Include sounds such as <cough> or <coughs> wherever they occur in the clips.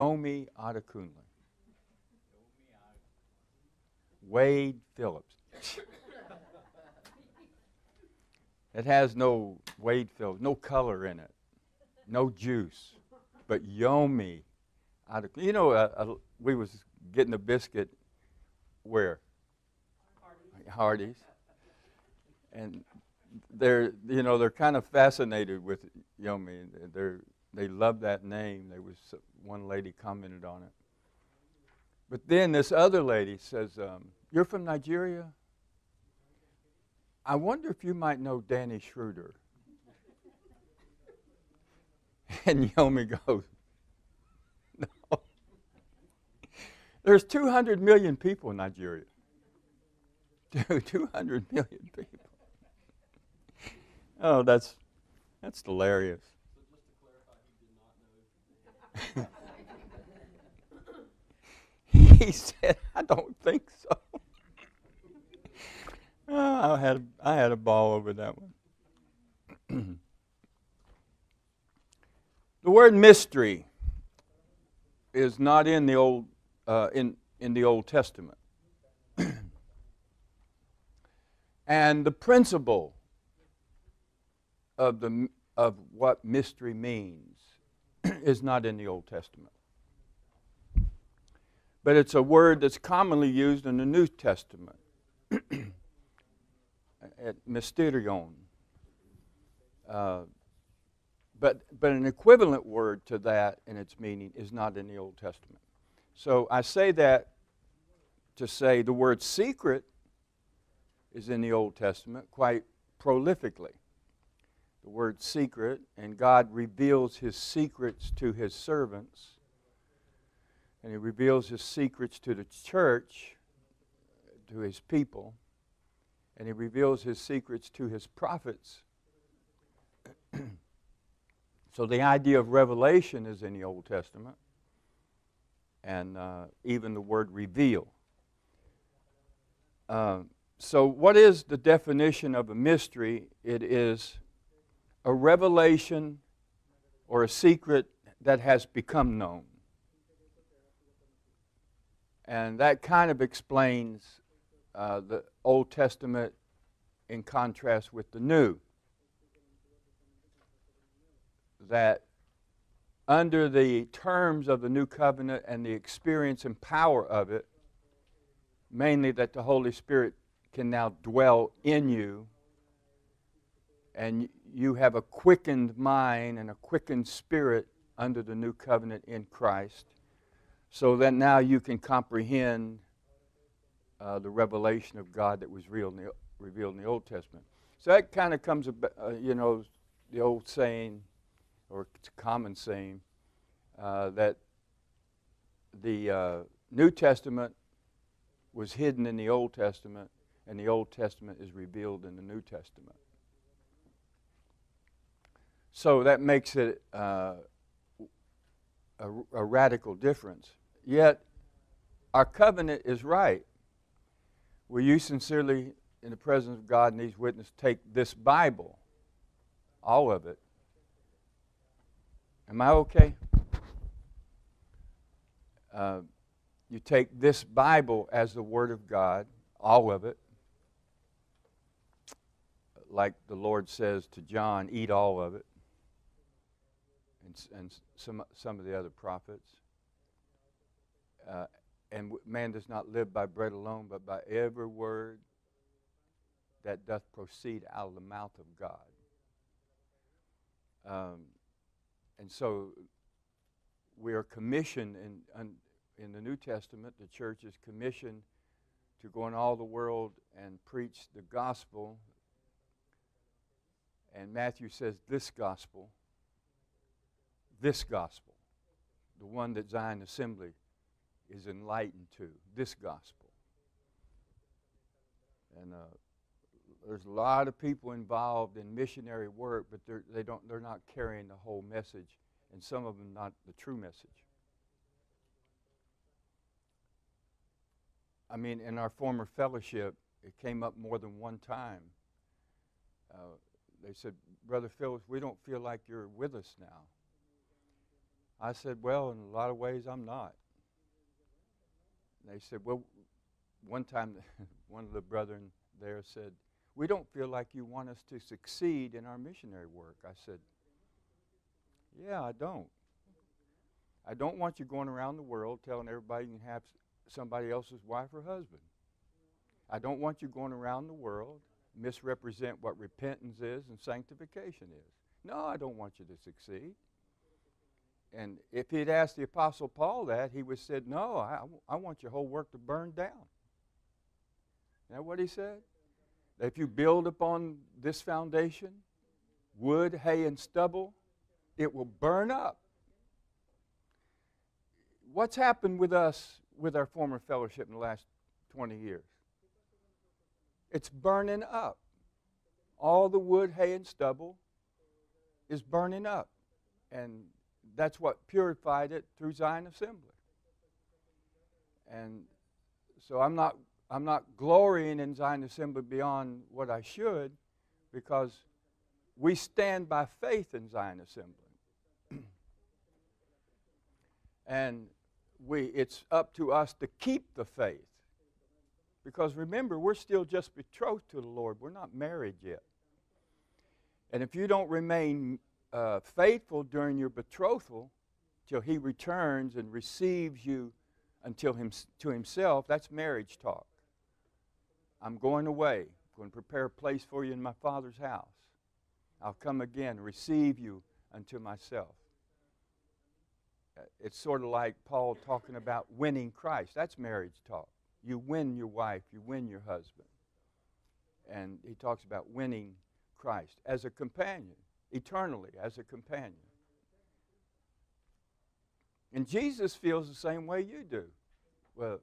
Yomi Adekunle. Wade Phillips. it has no Wade Phillips, no color in it, no juice, but Yomi Adekunle. You know, uh, uh, we was getting a biscuit where? Hardee's. Hardee's. And they're, you know, they're kind of fascinated with Yomi. They're, they love that name. There was one lady commented on it. But then this other lady says, um, You're from Nigeria? I wonder if you might know Danny Schroeder. <laughs> and Yomi goes, No. <laughs> There's 200 million people in Nigeria. 200 <laughs> million people. Oh, that's, that's hilarious. <laughs> he said, I don't think so. oh, <laughs> I, had, I had a ball over that one. <clears throat> the word mystery is not in the Old, uh, in, in the Old Testament. <clears throat> and the principle of, the, of what mystery means is not in the Old Testament. But it's a word that's commonly used in the New Testament. <clears throat> mysterion. Uh, but, but an equivalent word to that in its meaning is not in the Old Testament. So I say that to say the word secret is in the Old Testament quite prolifically the word secret, and God reveals his secrets to his servants. And he reveals his secrets to the church, to his people. And he reveals his secrets to his prophets. <clears throat> so the idea of revelation is in the Old Testament, and uh, even the word reveal. Uh, so, what is the definition of a mystery? It is a revelation or a secret that has become known. And that kind of explains uh, the Old Testament in contrast with the New. That under the terms of the New Covenant and the experience and power of it, mainly that the Holy Spirit can now dwell in you and you have a quickened mind and a quickened spirit under the new covenant in Christ, so that now you can comprehend uh, the revelation of God that was real in the, revealed in the Old Testament. So that kind of comes, uh, you know, the old saying, or it's a common saying, uh, that the uh, New Testament was hidden in the Old Testament, and the Old Testament is revealed in the New Testament. So that makes it uh, a, a radical difference. Yet, our covenant is right. Will you sincerely, in the presence of God and these witnesses, take this Bible, all of it? Am I okay? Uh, you take this Bible as the Word of God, all of it, like the Lord says to John, eat all of it and, and some, some of the other prophets. Uh, and man does not live by bread alone, but by every word that doth proceed out of the mouth of God. Um, and so we are commissioned in, in the New Testament, the church is commissioned to go in all the world and preach the gospel. And Matthew says, This gospel this gospel, the one that Zion Assembly is enlightened to, this gospel. And uh, there's a lot of people involved in missionary work, but they're, they don't, they're not carrying the whole message, and some of them not the true message. I mean, in our former fellowship, it came up more than one time. Uh, they said, Brother Phillips, we don't feel like you're with us now. I said, Well, in a lot of ways, I'm not. And they said, Well, one time, <laughs> one of the brethren there said, We don't feel like you want us to succeed in our missionary work. I said, Yeah, I don't. I don't want you going around the world telling everybody you can have somebody else's wife or husband. I don't want you going around the world misrepresent what repentance is and sanctification is. No, I don't want you to succeed. And if he'd asked the Apostle Paul that, he would have said, No, I, I want your whole work to burn down. Is that what he said? That if you build upon this foundation, wood, hay, and stubble, it will burn up. What's happened with us with our former fellowship in the last 20 years? It's burning up. All the wood, hay, and stubble is burning up. And that's what purified it through Zion Assembly. And so I'm not I'm not glorying in Zion Assembly beyond what I should because we stand by faith in Zion Assembly. <clears throat> and we it's up to us to keep the faith. Because remember, we're still just betrothed to the Lord. We're not married yet. And if you don't remain uh, faithful during your betrothal till He returns and receives you until him, to Himself, that's marriage talk. I'm going away. I'm going to prepare a place for you in my Father's house. I'll come again, receive you unto myself. It's sort of like Paul talking about winning Christ. That's marriage talk. You win your wife, you win your husband. And he talks about winning Christ as a companion, eternally as a companion. And Jesus feels the same way you do. Well,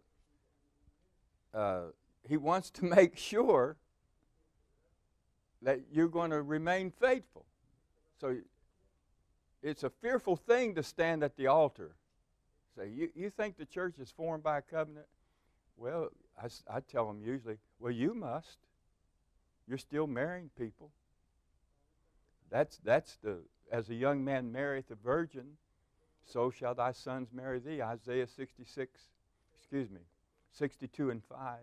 uh, he wants to <laughs> make sure that you're going to remain faithful. So it's a fearful thing to stand at the altar. Say, you, you think the church is formed by a covenant? Well, I, I tell them usually, well, you must. You're still marrying people. That's, that's the, as a young man marrieth a virgin, so shall thy sons marry thee. Isaiah 66, excuse me, 62 and 5.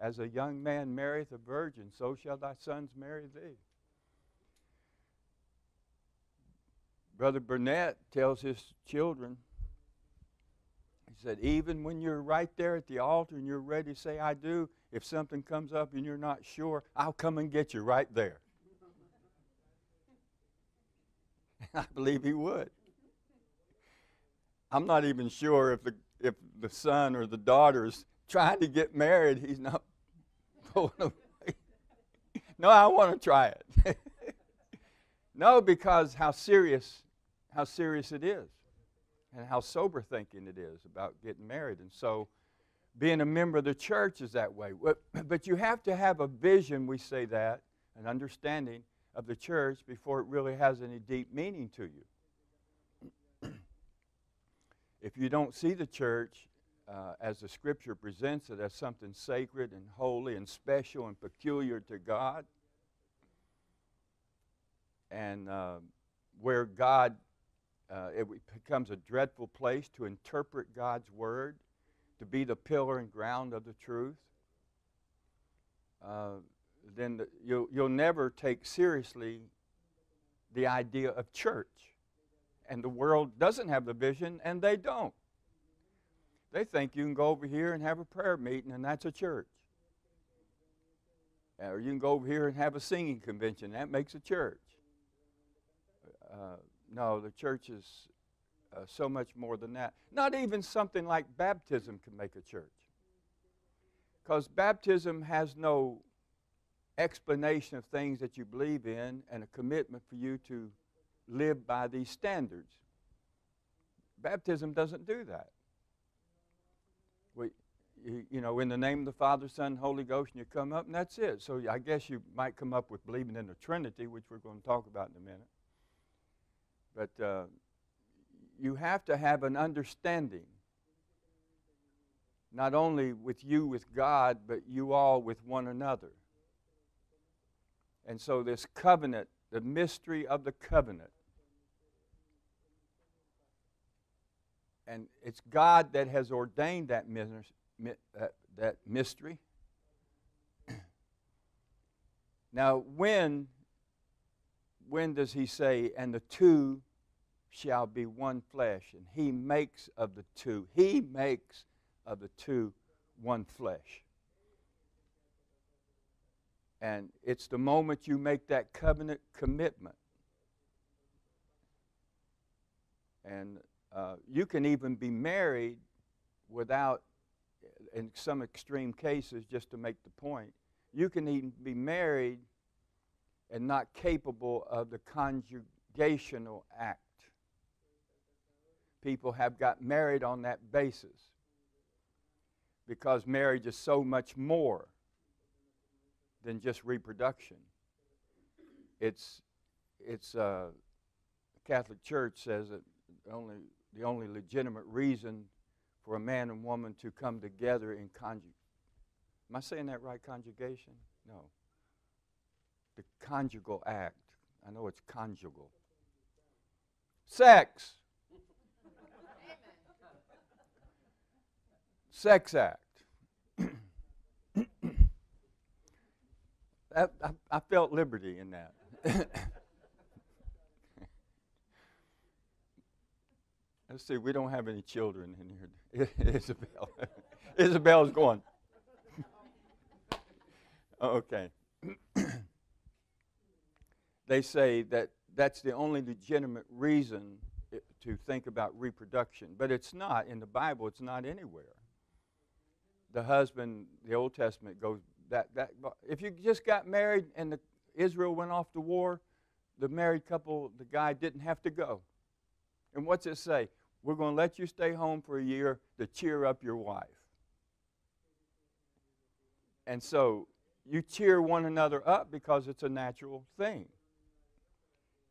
As a young man marrieth a virgin, so shall thy sons marry thee. Brother Burnett tells his children, he said, even when you're right there at the altar and you're ready to say, I do, if something comes up and you're not sure, I'll come and get you right there. <laughs> I believe he would. I'm not even sure if the, if the son or the daughter's trying to get married, he's not <laughs> pulling away. no, I want to try it. <laughs> no, because how serious, how serious it is and how sober thinking it is about getting married. And so, being a member of the church is that way. But <clears throat> you have to have a vision, we say that, an understanding of the church before it really has any deep meaning to you. <clears throat> if you don't see the church uh, as the scripture presents it as something sacred and holy and special and peculiar to God, and uh, where God uh, it becomes a dreadful place to interpret God's word, to be the pillar and ground of the truth. Uh, then the, you'll, you'll never take seriously the idea of church. And the world doesn't have the vision, and they don't. They think you can go over here and have a prayer meeting, and that's a church. Or you can go over here and have a singing convention, that makes a church. Uh, no, the church is uh, so much more than that. Not even something like baptism can make a church. Because baptism has no explanation of things that you believe in and a commitment for you to live by these standards. Baptism doesn't do that. We, you, you, know, in the name of the Father, Son, Holy Ghost, and you come up, and that's it. So I guess you might come up with believing in the Trinity, which we're going to talk about in a minute. But uh, you have to have an understanding, not only with you, with God, but you all with one another. And so, this covenant, the mystery of the covenant, and it's God that has ordained that, that mystery. <clears throat> now, when when does he say, and the two shall be one flesh? And he makes of the two, he makes of the two one flesh. And it's the moment you make that covenant commitment. And uh, you can even be married without, in some extreme cases, just to make the point, you can even be married and not capable of the conjugational act. People have got married on that basis because marriage is so much more than just reproduction. It's, it's uh, the Catholic Church says that only, the only legitimate reason for a man and woman to come together in conjugation. Am I saying that right, conjugation? No. The conjugal act. I know it's conjugal. Sex. <laughs> Sex act. I, I, felt liberty in that. <laughs> Let's see, we don't have any children in here. <laughs> Isabel. <laughs> Isabel's going. okay. <clears throat> they say that that's the only legitimate reason to think about reproduction, but it's not. In the Bible, it's not anywhere. The husband, the Old Testament goes that, that if you just got married and the, Israel went off to war, the married couple, the guy didn't have to go. And what's it say? We're going to let you stay home for a year to cheer up your wife. And so you cheer one another up because it's a natural thing.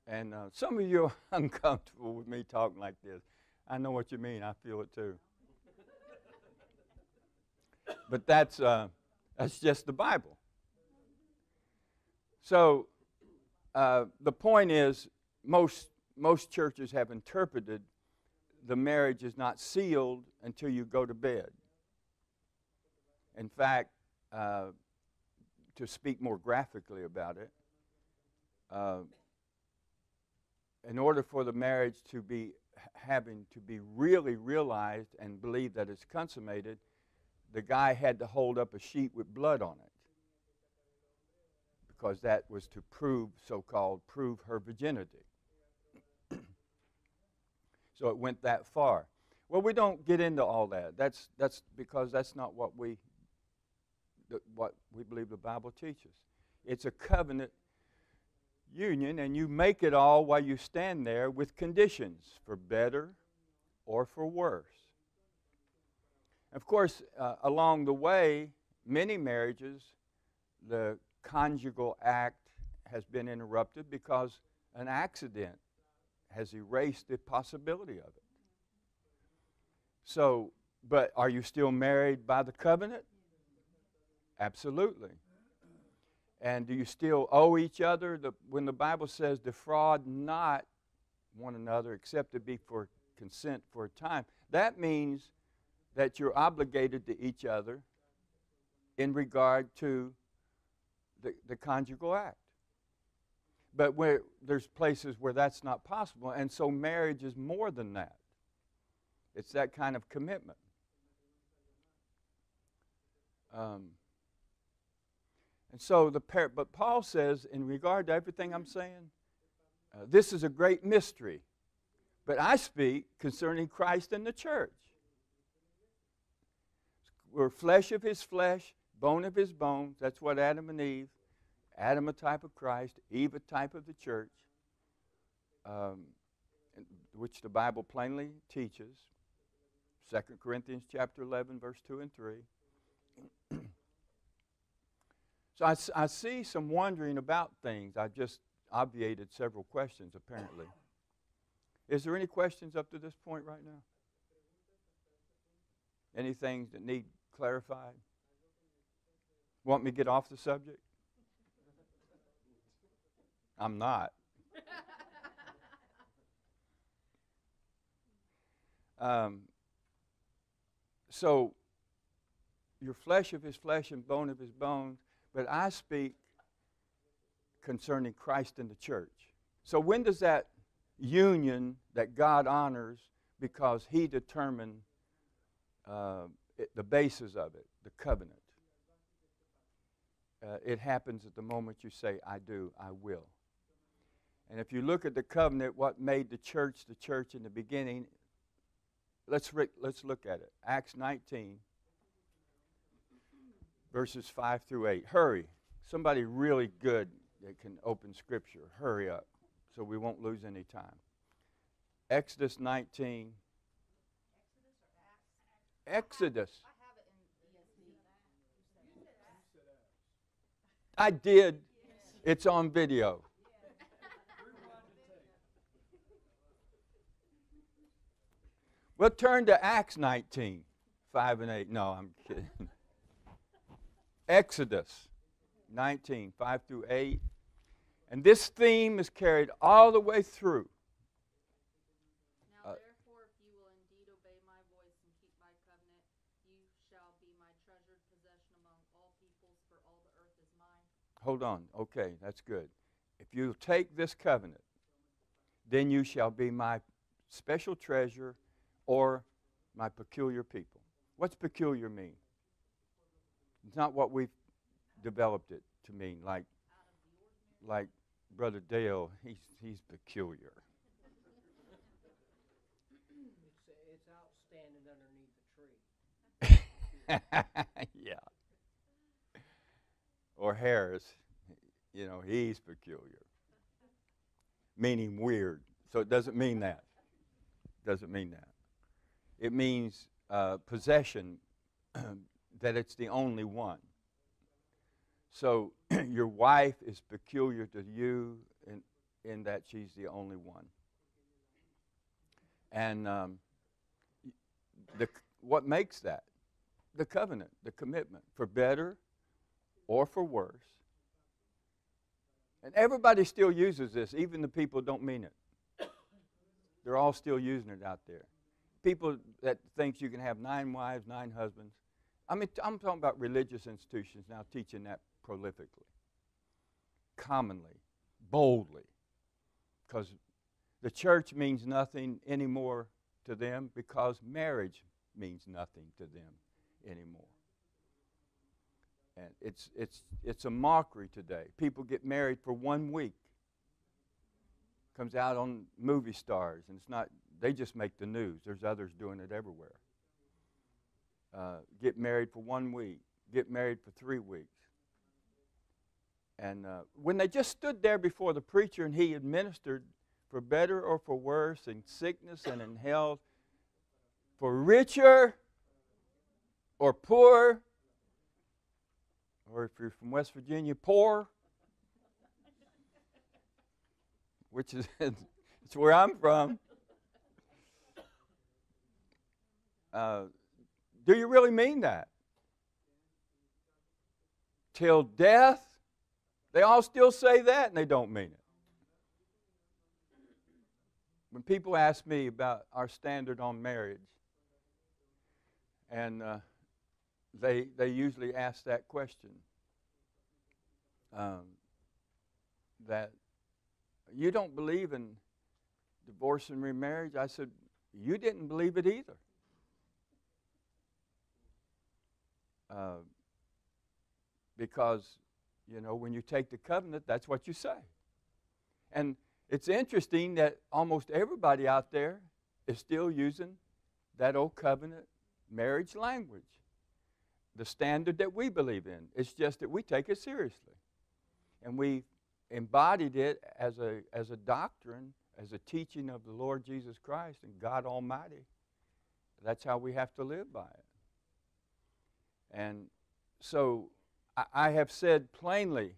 And uh, some of you are <laughs> uncomfortable with me talking like this. I know what you mean. I feel it too. but that's. Uh, that's just the Bible. So uh, the point is, most, most churches have interpreted the marriage is not sealed until you go to bed. In fact, uh, to speak more graphically about it, uh, in order for the marriage to be having to be really realized and believe that it's consummated, the guy had to hold up a sheet with blood on it because that was to prove, so called, prove her virginity. <clears throat> so it went that far. Well, we don't get into all that. That's, that's because that's not what we, what we believe the Bible teaches. It's a covenant union, and you make it all while you stand there with conditions for better or for worse. Of course, uh, along the way, many marriages, the conjugal act has been interrupted because an accident has erased the possibility of it. So, but are you still married by the covenant? Absolutely. And do you still owe each other? The, when the Bible says, defraud not one another except to be for consent for a time, that means that you're obligated to each other in regard to the, the conjugal act. But where there's places where that's not possible, and so marriage is more than that. It's that kind of commitment. Um, and so the par- but Paul says, in regard to everything I'm saying, uh, this is a great mystery. But I speak concerning Christ and the church we're flesh of his flesh, bone of his bones. That's what Adam and Eve. Adam a type of Christ, Eve a type of the church, um, which the Bible plainly teaches. 2 Corinthians chapter 11, verse 2 and 3. <clears throat> so I, I see some wondering about things. I just obviated several questions, apparently. Is there any questions up to this point right now? Anything that need clarified? Want me to get off the subject? I'm not. Um, so, your flesh of his flesh and bone of his bones, but I speak concerning Christ and the church. So, when does that union that God honors because he determined uh, it, the basis of it, the covenant? Uh, it happens at the moment you say, I do, I will. And if you look at the covenant, what made the church the church in the beginning, let's, re- let's look at it. Acts 19, verses 5 through 8. Hurry. Somebody really good that can open Scripture. Hurry up so we won't lose any time. Exodus 19. Exodus. I did. It's on video. <laughs> We'll turn to Acts 19, 5 and 8. No, I'm kidding. <laughs> Exodus 19, 5 through 8. And this theme is carried all the way through. Now Uh, therefore, if you will indeed obey my voice and keep my covenant, you shall be my treasured possession among all peoples, for all the earth is mine. Hold on. Okay, that's good. If you take this covenant, then you shall be my special treasure or my peculiar people. What's peculiar mean? It's not what we've developed it to mean, like, like Brother Dale, he's, he's peculiar. It's, it's outstanding underneath the tree. <laughs> yeah. Or Harris, you know, he's peculiar, meaning weird. So it doesn't mean that. Doesn't mean that. It means uh, possession, <clears throat> that it's the only one. So <clears throat> your wife is peculiar to you in, in that she's the only one. And um, the, what makes that? The covenant, the commitment, for better or for worse. And everybody still uses this, even the people don't mean it. They're all still using it out there. People that thinks you can have nine wives, nine husbands. I mean, I'm talking about religious institutions now teaching that prolifically, commonly, boldly, because the church means nothing anymore to them because marriage means nothing to them anymore. And it's, it's, it's a mockery today. People get married for one week. Comes out on movie stars, and it's not, they just make the news. There's others doing it everywhere. Uh, get married for one week, get married for three weeks. And uh, when they just stood there before the preacher and he administered for better or for worse, in sickness and in health, for richer or poor, or if you're from West Virginia, poor, which is <laughs> it's where I'm from. Uh, do you really mean that? Till death? They all still say that and they don't mean it. When people ask me about our standard on marriage, and uh, they, they usually ask that question um, that you don't believe in divorce and remarriage? I said, You didn't believe it either. Uh, because, you know, when you take the covenant, that's what you say. And it's interesting that almost everybody out there is still using that old covenant marriage language, the standard that we believe in. It's just that we take it seriously. And we embodied it as a, as a doctrine, as a teaching of the Lord Jesus Christ and God Almighty. That's how we have to live by it. And so I, I have said plainly,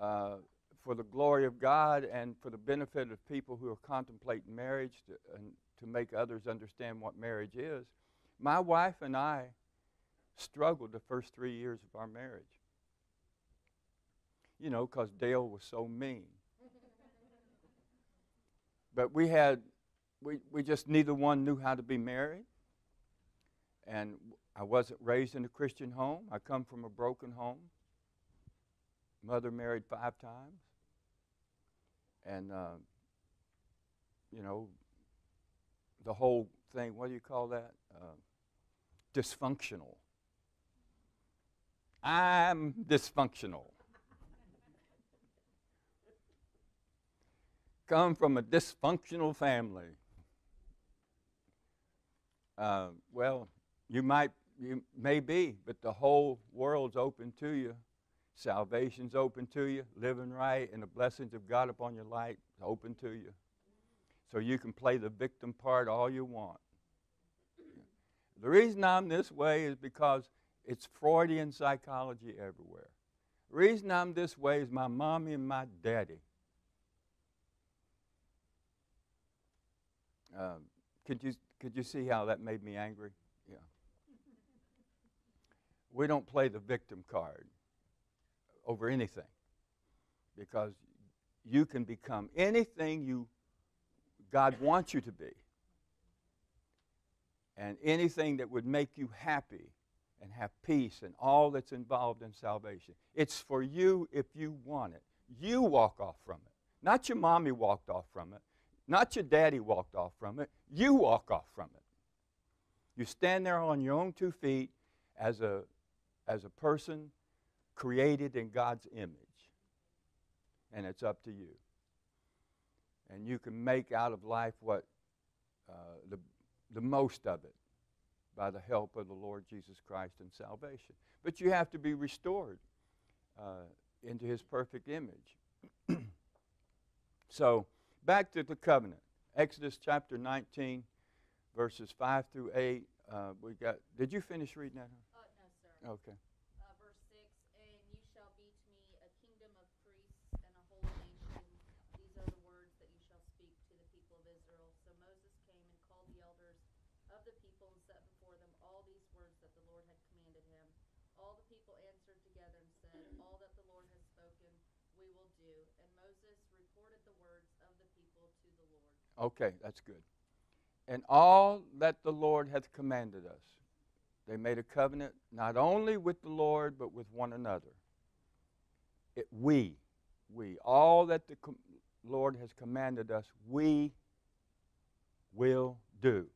uh, for the glory of God and for the benefit of people who are contemplating marriage to, and to make others understand what marriage is, my wife and I struggled the first three years of our marriage. You know, because Dale was so mean. <laughs> but we had we, we just neither one knew how to be married. And I wasn't raised in a Christian home. I come from a broken home. Mother married five times. And, uh, you know, the whole thing, what do you call that? Uh, dysfunctional. I'm dysfunctional. Come from a dysfunctional family. Uh, well, you might, you may be, but the whole world's open to you. Salvation's open to you. Living right and the blessings of God upon your life is open to you. So you can play the victim part all you want. The reason I'm this way is because it's Freudian psychology everywhere. The reason I'm this way is my mommy and my daddy. Um, could you could you see how that made me angry? Yeah. <laughs> We don't play the victim card over anything because you can become anything you God wants you to be and anything that would make you happy and have peace and all that's involved in salvation. It's for you if you want it. You walk off from it. Not your mommy walked off from it. Not your daddy walked off from it. You walk off from it. You stand there on your own two feet as a, as a person created in God's image. And it's up to you. And you can make out of life what uh, the, the most of it by the help of the Lord Jesus Christ and salvation. But you have to be restored uh, into his perfect image. <clears throat> so, back to the covenant. Exodus chapter 19, verses 5 through 8. Uh, we got. Did you finish reading that? Uh, no, sir. Okay. Uh, verse 6, And you shall be to me a kingdom of priests and a holy nation. These are the words that you shall speak to the people of Israel. So Moses came and called the elders of the people and set before them all these words that the Lord had commanded him. All the people answered together and said, All that the Lord has spoken, we will do. And Moses reported the words of the people to the Lord. Okay, that's good. And all that the Lord hath commanded us. They made a covenant not only with the Lord, but with one another. It, we, we, all that the com- Lord has commanded us, we will do.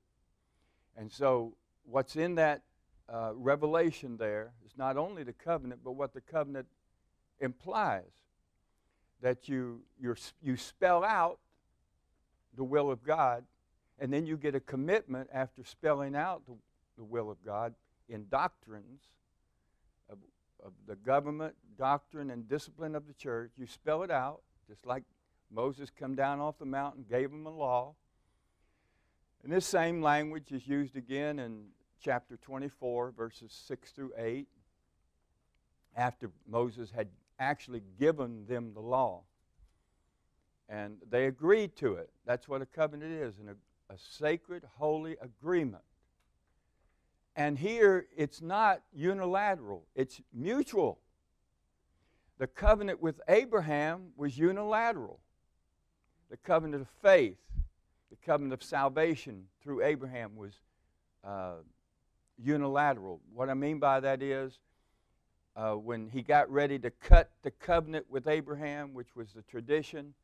And so, what's in that uh, revelation there is not only the covenant, but what the covenant implies. That you, you spell out the will of God, and then you get a commitment after spelling out the, the will of God in doctrines of, of the government, doctrine, and discipline of the church. You spell it out, just like Moses come down off the mountain, gave them a law. And this same language is used again in chapter 24, verses 6 through 8, after Moses had actually given them the law. And they agreed to it. That's what a covenant is an, a, a sacred, holy agreement. And here it's not unilateral, it's mutual. The covenant with Abraham was unilateral. The covenant of faith, the covenant of salvation through Abraham was uh, unilateral. What I mean by that is uh, when he got ready to cut the covenant with Abraham, which was the tradition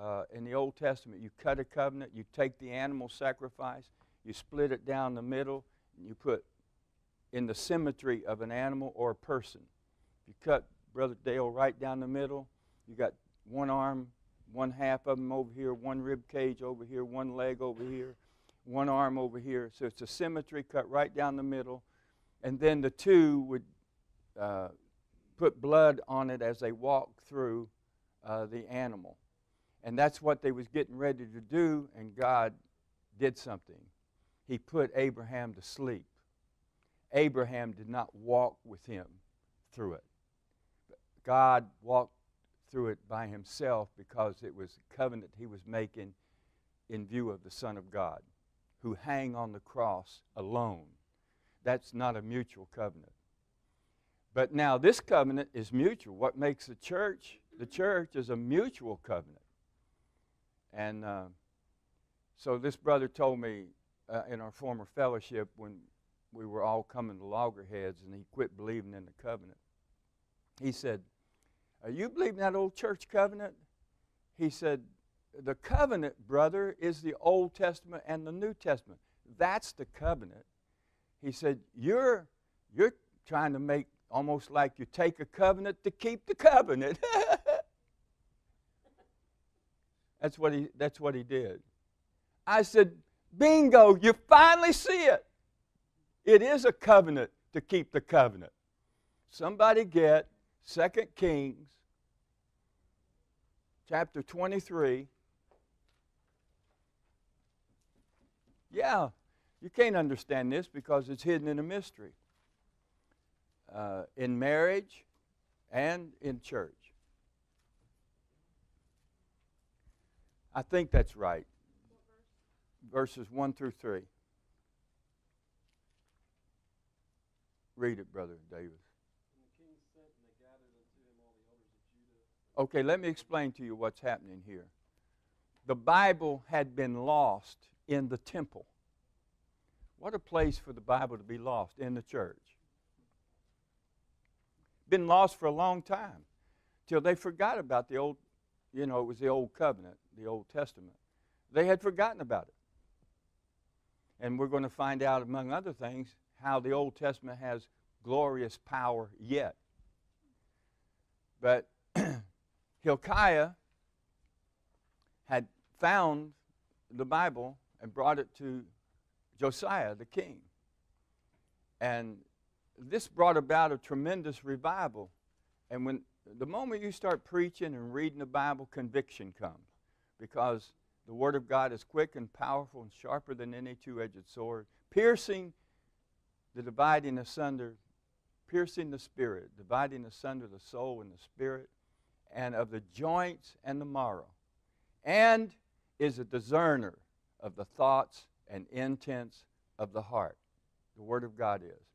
uh, in the Old Testament, you cut a covenant, you take the animal sacrifice, you split it down the middle, and you put in the symmetry of an animal or a person. If you cut Brother Dale right down the middle, you got one arm, one half of him over here, one rib cage over here, one leg over here, one arm over here. So it's a symmetry cut right down the middle. And then the two would uh, put blood on it as they walked through uh, the animal. And that's what they was getting ready to do, and God did something. He put Abraham to sleep. Abraham did not walk with him through it. God walked through it by himself because it was a covenant he was making in view of the Son of God who hang on the cross alone. That's not a mutual covenant. But now this covenant is mutual. What makes the church the church is a mutual covenant. And uh, So this brother told me uh, in our former fellowship when we were all coming to loggerheads and he quit believing in the covenant. He said, Are you believing that old church covenant? He said, The covenant, brother, is the Old Testament and the New Testament. That's the covenant. He said, You're you're trying to make almost like you take a covenant to keep the covenant. <laughs> that's what he that's what he did. I said, Bingo, you finally see it. It is a covenant to keep the covenant. Somebody get 2 Kings chapter 23. Yeah, you can't understand this because it's hidden in a mystery. Uh, in marriage and in church. I think that's right. Verses 1 through 3. Read it, Brother Davis. Okay, let me explain to you what's happening here. The Bible had been lost in the temple. What a place for the Bible to be lost in the church. Been lost for a long time till they forgot about the old, you know, it was the old covenant, the Old Testament. They had forgotten about it. And we're going to find out, among other things, how the Old Testament has glorious power yet. But <clears throat> Hilkiah had found the Bible and brought it to Josiah, the king. And this brought about a tremendous revival. And when the moment you start preaching and reading the Bible, conviction comes because the Word of God is quick and powerful and sharper than any two edged sword, piercing the dividing asunder, piercing the spirit, dividing asunder the soul and the spirit, and of the joints and the marrow, and is a discerner of the thoughts and intents of the heart. The Word of God is.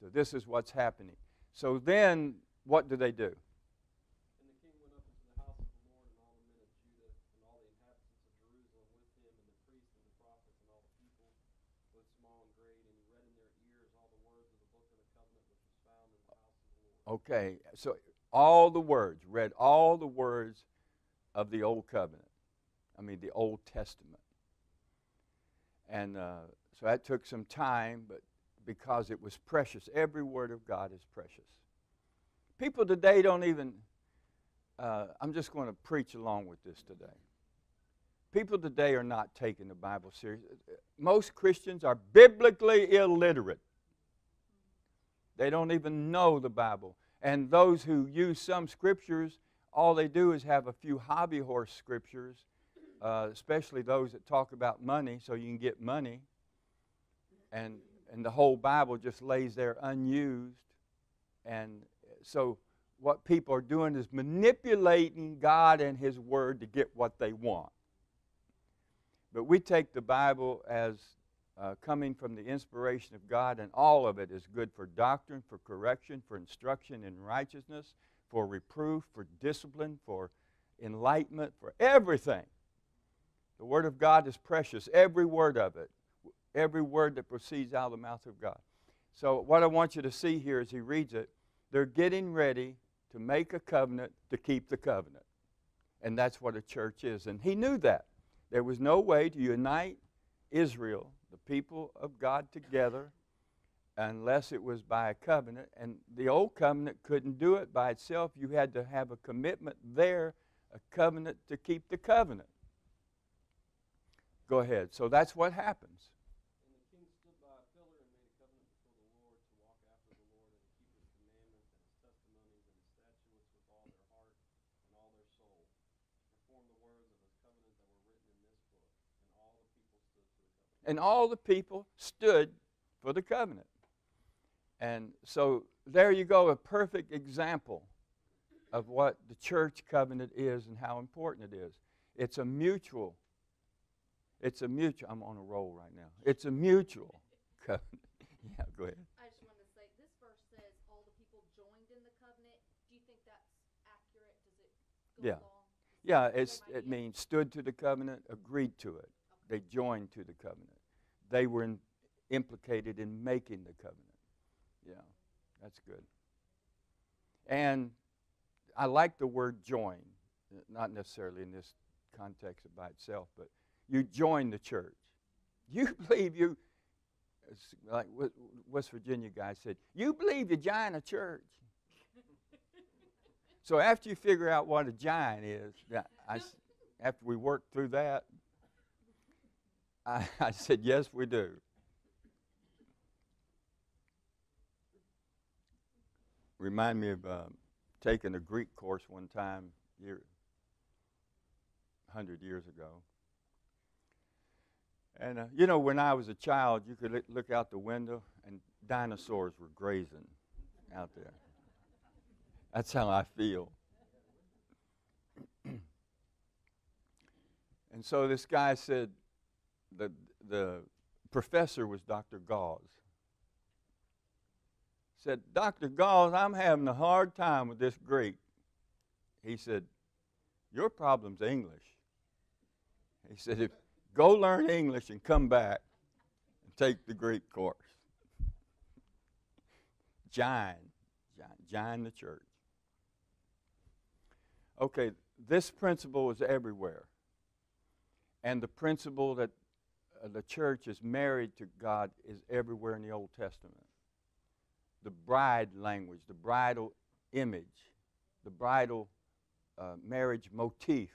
So this is what's happening. So then, what do they do? And the king went up into the house of the Lord, and all the men of Judah, and all the inhabitants of Jerusalem with him, and the priests and the prophets, and all the people, both small and great, and he read in their ears all the words of the book of the covenant which was found in the house of the Lord. Okay, so all the words, read all the words of the Old Covenant. I mean, the Old Testament. And uh, so that took some time, but because it was precious, every word of God is precious. People today don't even, uh, I'm just going to preach along with this today. People today are not taking the Bible serious. Most Christians are biblically illiterate. They don't even know the Bible. And those who use some scriptures, all they do is have a few hobby horse scriptures, uh, especially those that talk about money, so you can get money. And, and the whole Bible just lays there unused. And so what people are doing is manipulating God and His Word to get what they want. But we take the Bible as uh, coming from the inspiration of God, and all of it is good for doctrine, for correction, for instruction in righteousness, for reproof, for discipline, for enlightenment, for everything. The Word of God is precious, every word of it, every word that proceeds out of the mouth of God. So, what I want you to see here as he reads it, they're getting ready to make a covenant to keep the covenant. And that's what a church is. And he knew that. There was no way to unite Israel, the people of God, together unless it was by a covenant. And the old covenant couldn't do it by itself. You had to have a commitment there, a covenant to keep the covenant. Go ahead. So that's what happens. And the king stood by a pillar and made a covenant before the Lord to walk after the Lord and to keep his commandments and his testimonies and his statutes with all their heart and all their soul, to perform the words of his covenant that were written in this book. And all the people stood for the covenant. And all the people stood for the covenant. And so there you go, a perfect example of what the church covenant is and how important it is. It's a mutual, it's a mutual, I'm on a roll right now. It's a mutual <laughs> covenant. yeah, go ahead. I just wanted to say, this verse says all the people joined in the covenant. Do you think that's accurate? Does it go Yeah. along? Yeah, it's, it means stood to the covenant, agreed to it. they joined to the covenant. They were in, implicated in making the covenant. Yeah, that's good. And I like the word join, not necessarily in this context by itself, but you join the church. <laughs> You believe you, like West Virginia guy said, you believe you join a church. <laughs> so after you figure out what a giant is, I after we work through that, I, <laughs> I said, yes, we do. Remind me of um, taking a Greek course one time, year, hundred years ago. And uh, you know, when I was a child, you could look out the window and dinosaurs were grazing out there. That's how I feel. <clears throat> and so this guy said, the the professor was Dr. Gauss. Said, Dr. Gauss, I'm having a hard time with this Greek. He said, Your problem's English. He said, if, Go learn English and come back and take the Greek course. Join, join, the church. Okay, this principle is everywhere. And the principle that the church is married to God is everywhere in the Old Testament. The bride language, the bridal image, the bridal uh, marriage motif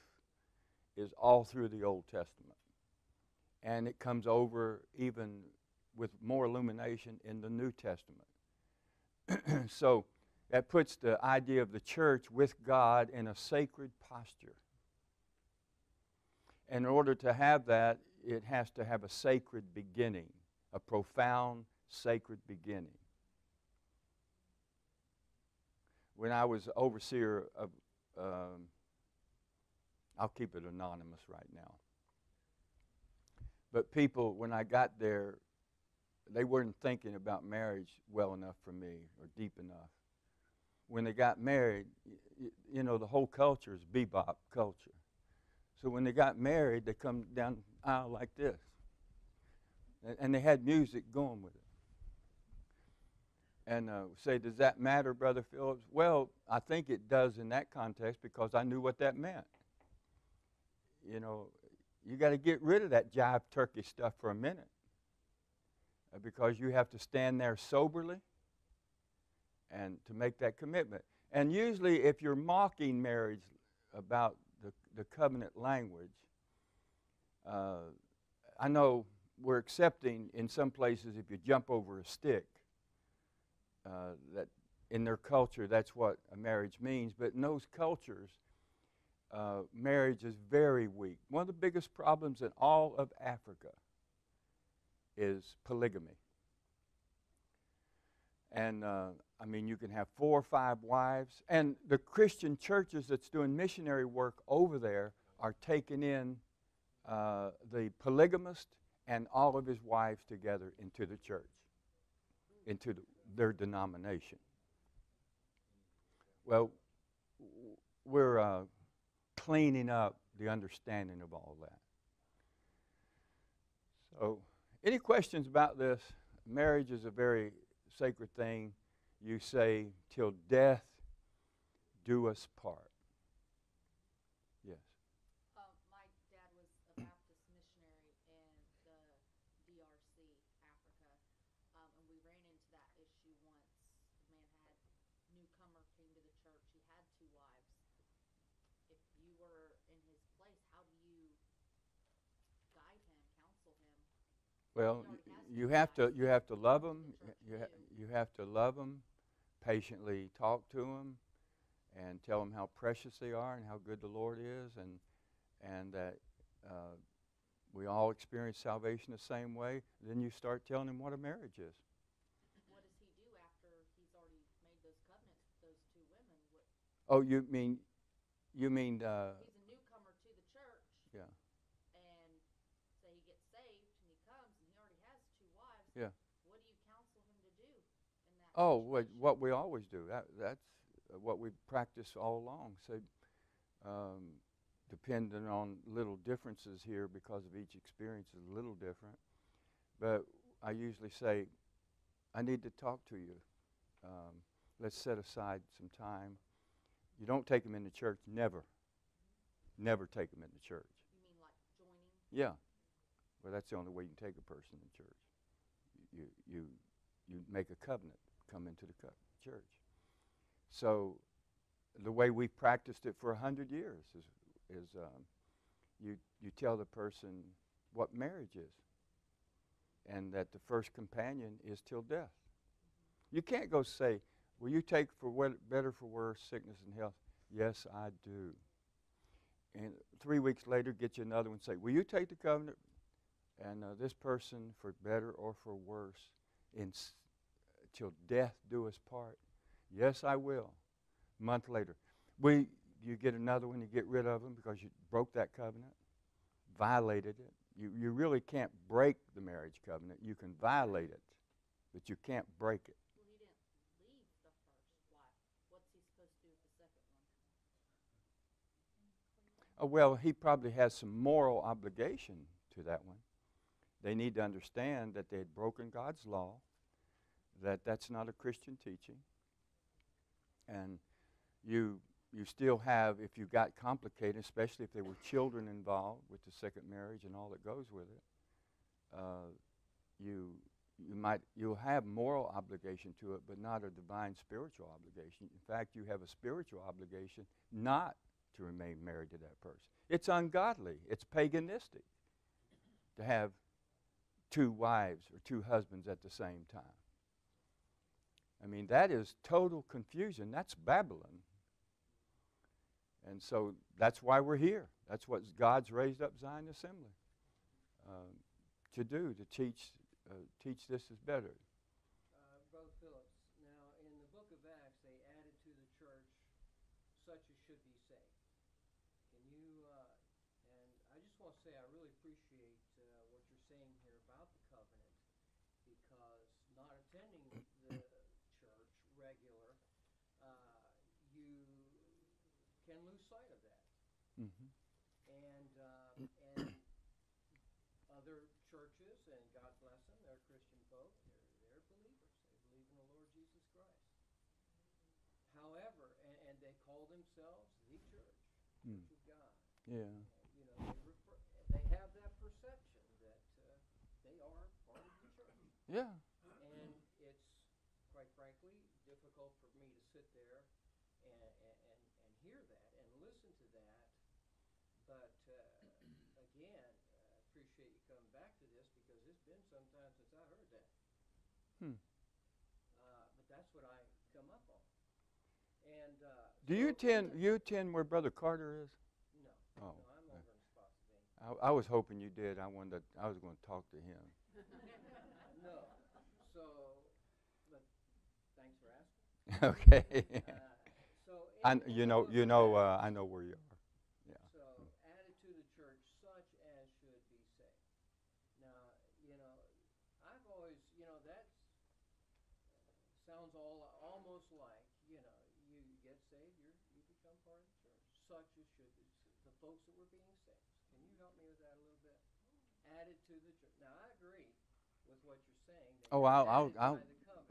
is all through the Old Testament. And it comes over even with more illumination in the New Testament. <clears throat> so that puts the idea of the church with God in a sacred posture. In order to have that, it has to have a sacred beginning, a profound sacred beginning. When I was overseer of, um, I'll keep it anonymous right now. But people, when I got there, they weren't thinking about marriage well enough for me or deep enough. When they got married, y- you know, the whole culture is bebop culture. So when they got married, they come down aisle like this. And, and they had music going with it. And uh, say, does that matter, Brother Phillips? Well, I think it does in that context because I knew what that meant. You know, you got to get rid of that jive turkey stuff for a minute uh, because you have to stand there soberly and to make that commitment. And usually, if you're mocking marriage about the, the covenant language, uh, I know we're accepting in some places if you jump over a stick, uh, that in their culture that's what a marriage means. But in those cultures, uh, marriage is very weak. One of the biggest problems in all of Africa is polygamy. And uh, I mean, you can have four or five wives. And the Christian churches that's doing missionary work over there are taking in uh, the polygamist and all of his wives together into the church, into the, their denomination. Well, we're uh, cleaning up the understanding of all that. So, any questions about this? Marriage is a very sacred thing. You say, till death do us part. Yes. Um, my dad was a Baptist missionary in the DRC, Africa, um, and we ran into that issue once. The man had newcomer came to the church. He had two wives. If you were in his place, how do you guide him, counsel him? Well, He already has you have to you have to love them. You ha- you have to love them, patiently talk to them, and tell them how precious they are and how good the Lord is, and and that uh, we all experience salvation the same way. Then you start telling them what a marriage is. What does he do after he's already made those covenants with those two women? What, Oh, you mean you mean uh, he's a newcomer to the church. Yeah. And say he gets saved and he comes and he already has two wives. Yeah. What do you counsel him to do in that Oh, what, what we always do. That, that's what we practice all along. So, um, depending on little differences here because of each experience is a little different. But I usually say, I need to talk to you. Um, let's set aside some time. You don't take them into church, never. Never take them into church. You mean like joining? Yeah. Well, that's the only way you can take a person in church. You you you make a covenant, come into the church. So, the way we practiced it for a hundred years is is um, you you tell the person what marriage is, and that the first companion is till death. You can't go say, "Will you take for what, better for worse, sickness and health?" Yes, I do. And three weeks later, get you another one. Say, "Will you take the covenant and uh, this person for better or for worse, in till death do us part?" Yes, I will. A month later, we you get another one. You get rid of them because you broke that covenant, violated it. You you really can't break the marriage covenant. You can violate it, but you can't break it. Well, he didn't leave the first wife. What's he supposed to do with the second one? Oh, well, he probably has some moral obligation to that one. They need to understand that they had broken God's law, that that's not a Christian teaching. And you, you still have, if you got complicated, especially if there were children involved with the second marriage and all that goes with it, uh, you, you might, you'll have moral obligation to it, but not a divine spiritual obligation. In fact, you have a spiritual obligation not to remain married to that person. It's ungodly, it's paganistic to have two wives or two husbands at the same time. I mean, that is total confusion. That's Babylon. And so that's why we're here. That's what God's raised up Zion Assembly um, to do, to teach, uh, teach this is better. Uh, Brother Phillips, now, in the book of Acts, they added to the church such as should be saved. Can you, uh, and I just want to say I really appreciate uh, what you're saying here about the covenant because not attending the church regular, uh, you can lose sight of that. Mm-hmm. And, uh, and other churches, and God bless them, they're Christian folk, they're, they're believers. They believe in the Lord Jesus Christ. However, and, and they call themselves the church, Mm. church of God. Yeah. You know, they refer, they have that perception that uh, they are part of the church. Yeah. And it's, quite frankly, difficult for me to sit there and, and, and, and hear that and listen to that. But uh, again, I appreciate you coming back to this because it's been some time since I heard that. Hmm. Uh, but that's what I come up on. And uh, Do you attend? You attend where Brother Carter is? No, Oh, no, I'm over in Spotsylvania. I, I was hoping you did. I wanted. To, I was going to talk to him. <laughs> No, so, but thanks for asking. <laughs> okay. Uh, so I, in- kn- in you know. You know. Uh, I know where you are. So, added to the church such as should be saved. Now, you know, I've always, you know, that's sounds all almost like, you know, you get saved, you you become part of the church. Such as should be the folks that were being saved. Can you help me with that a little bit? Added to the church. Now, I agree with what you're saying. that Oh, I'll- I'll- I'll-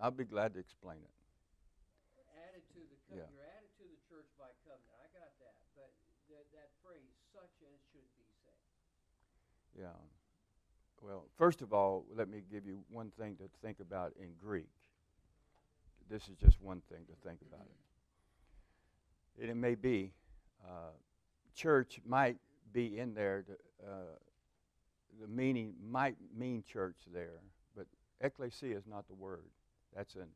I'll be glad to explain it. added to the co- Yeah. you're added to the church by covenant. I got that, but that that phrase "such as should be saved." Yeah. Well, first of all, let me give you one thing to think about in Greek. This is just one thing to think about it. And it may be, uh, church might be in there. To, uh, the meaning might mean church there, ecclesia is not the word. That's an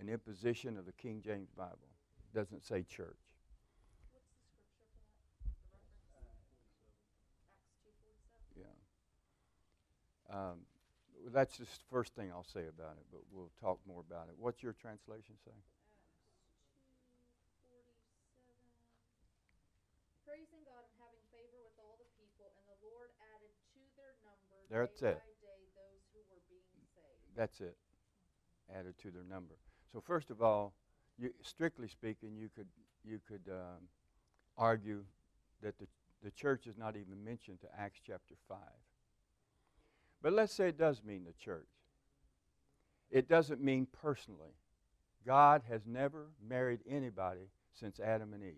an imposition of the King James Bible. It doesn't say church. What's the scripture for that? The reference? Acts two forty-seven? Yeah. Um, well, that's just the first thing I'll say about it, but we'll talk more about it. What's your translation say? Acts two forty-seven. Praising God and having favor with all the people, and the Lord added to their number That's it. by day those who were being saved. That's it. Added to their number. So first of all, you, strictly speaking, you could you could um, argue that the the church is not even mentioned to Acts chapter 5. But let's say it does mean the church. It doesn't mean personally. God has never married anybody since Adam and Eve.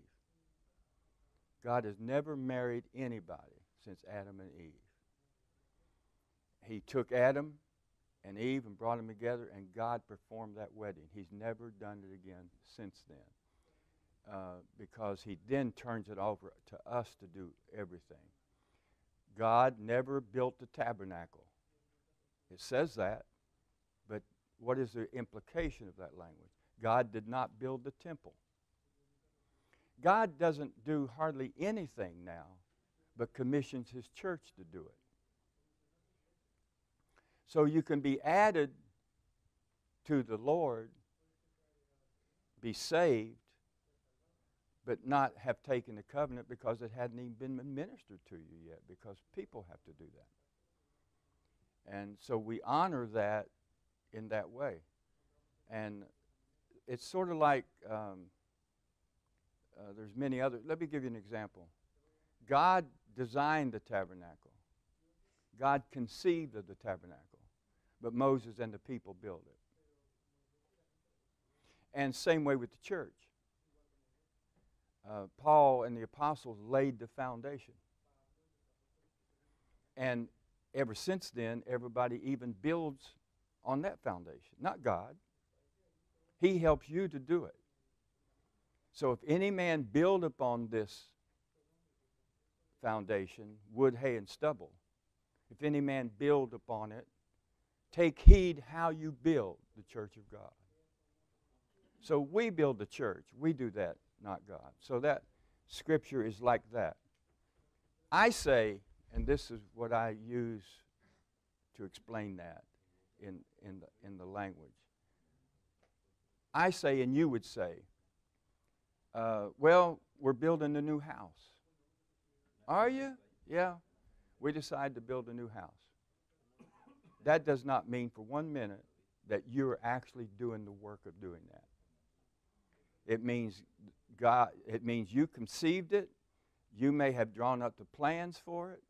God has never married anybody since Adam and Eve. He took Adam and Eve and brought them together, and God performed that wedding. He's never done it again since then. Uh, because he then turns it over to us to do everything. God never built the tabernacle. It says that, but what is the implication of that language? God did not build the temple. God doesn't do hardly anything now, but commissions his church to do it. So you can be added to the Lord, be saved, but not have taken the covenant because it hadn't even been ministered to you yet, because people have to do that. And so we honor that in that way. And it's sort of like um, uh, there's many other. Let me give you an example. God designed the tabernacle. God conceived of the tabernacle, but Moses and the people built it. And same way with the church. Uh, Paul and the apostles laid the foundation. And ever since then, everybody even builds on that foundation, not God. He helps you to do it. So if any man build upon this foundation, wood, hay, and stubble, if any man build upon it, take heed how you build the church of God. So we build the church. We do that, not God. So that scripture is like that. I say, and this is what I use to explain that in, in, the, in the language. I say, and you would say, uh, well, we're building a new house. Are you? Yeah. We decide to build a new house. That does not mean for one minute that you're actually doing the work of doing that. It means God it means you conceived it. You may have drawn up the plans for it.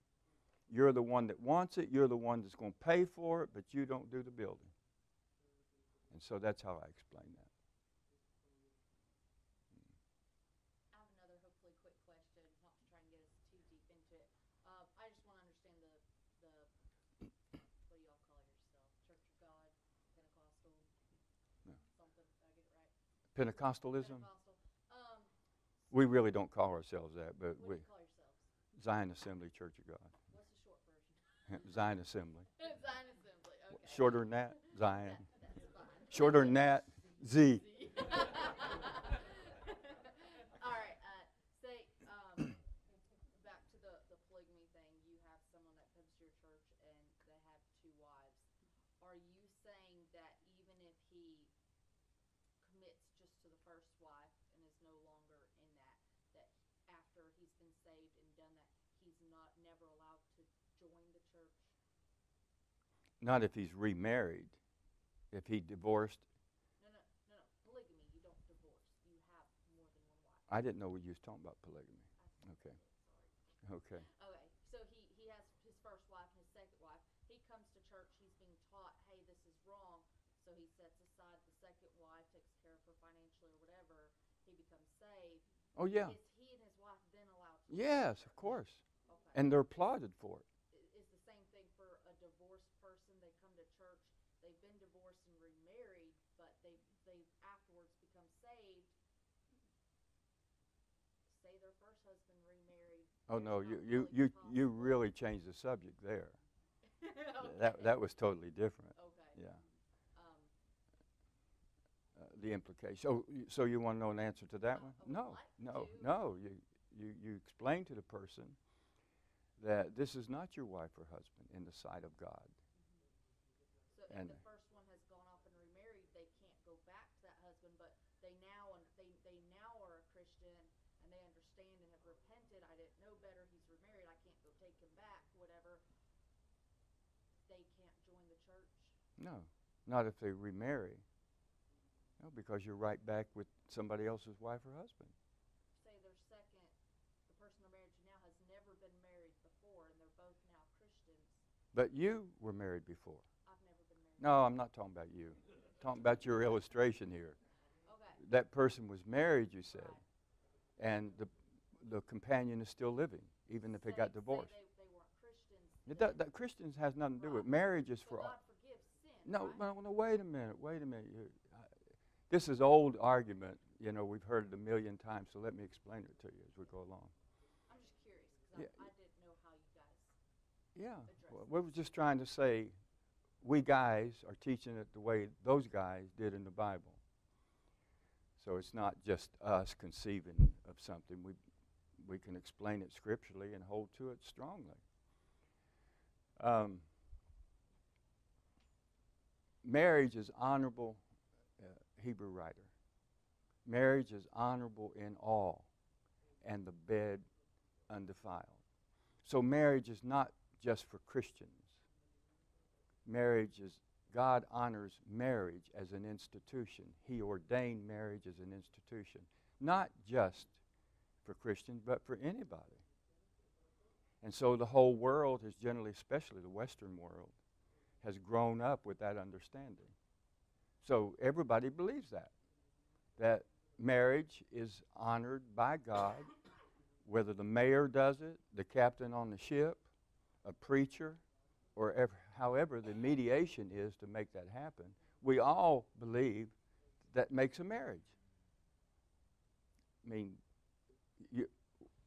You're the one that wants it. You're the one that's going to pay for it, but you don't do the building. And so that's how I explain that. I have another hopefully quick question, not to try and get us too deep into it. Um, I just wanna understand the, the, what do y'all call yourself? Church of God, Pentecostal? No. Something, did I get it right? Pentecostalism? Um, We really don't call ourselves that, but what we do you call yourselves? Zion Assembly Church of God. What's the short version? <laughs> Zion Assembly. <laughs> Zion Assembly, okay. Shorter than that, Zion. Shorter than that, Z. <laughs> All right, uh, say, um, back to the, the polygamy thing, you have someone that comes to your church and they have two wives. Are you saying that even if he commits just to the first wife and is no longer in that, that after he's been saved and done that, he's not, never allowed to join the church? Not if he's remarried. If he divorced, No, no, no, no, polygamy, you don't divorce, you have more than one wife. I didn't know what you was talking about polygamy. Okay. Okay. Okay, so he, he has his first wife and his second wife. He comes to church, he's being taught, hey, this is wrong. So he sets aside the second wife, takes care of her financially or whatever. He becomes saved. Oh yeah. Is he and his wife then allowed to? Yes, of course. Okay. And they're applauded for it. I- Is the same thing for a divorced person? They come to church, they've been divorced and remarried, but they, they afterwards become saved. Say their first husband remarried. Oh no, you you really you you really changed the subject there. <laughs> Okay. That that was totally different. Okay. Yeah. Um, Uh, the implication. So you- so you want to know an answer to that I- one? No. No. to. No. You you you explain to the person that this is not your wife or husband in the sight of God. So if And- No, not if they remarry. No, because you're right back with somebody else's wife or husband. Say their second, the person they're married to now has never been married before, and they're both now Christians. But you were married before. I've never been married. No, I'm not talking about you. I'm talking about your illustration here. Okay. That person was married, you said, right. and the the companion is still living, even if say, it got divorced. They, they Christians. It do, that Christians has nothing to do right. with. Marriage is so for all. God forgives sin. No, no, no, wait a minute, wait a minute. You, I, this is old argument. You know, we've heard it a million times, so let me explain it to you as we go along. I'm just curious because Yeah. I, I didn't know how you guys. Yeah, well, we were just trying to say we guys are teaching it the way those guys did in the Bible. So it's not just us conceiving of something. We, we can explain it scripturally and hold to it strongly. Um, marriage is honorable, uh, Hebrew writer. Marriage is honorable in all, and the bed undefiled. So marriage is not just for Christians. Marriage is, God honors marriage as an institution. He ordained marriage as an institution, not just for Christians, but for anybody. And so the whole world has generally, especially the Western world, has grown up with that understanding. So everybody believes that, that marriage is honored by God whether the mayor does it, the captain on the ship, a preacher, or ever, however the mediation is to make that happen, we all believe that makes a marriage. I mean, you,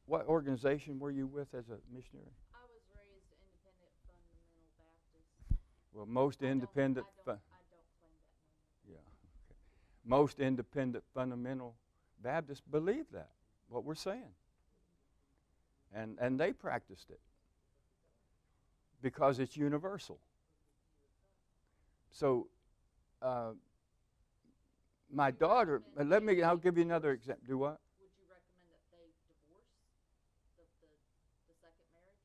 what organization were you with as a missionary? I was raised independent fundamental Baptist. Well, most I don't- independent. I don't, I don't claim that no more. yeah. Okay. Most independent fundamental Baptists believe that, what we're saying. And, and they practiced it because it's universal. So, uh, my daughter, let me, I'll give you another example. Do what? Would you recommend that they divorce the, the, the second marriage?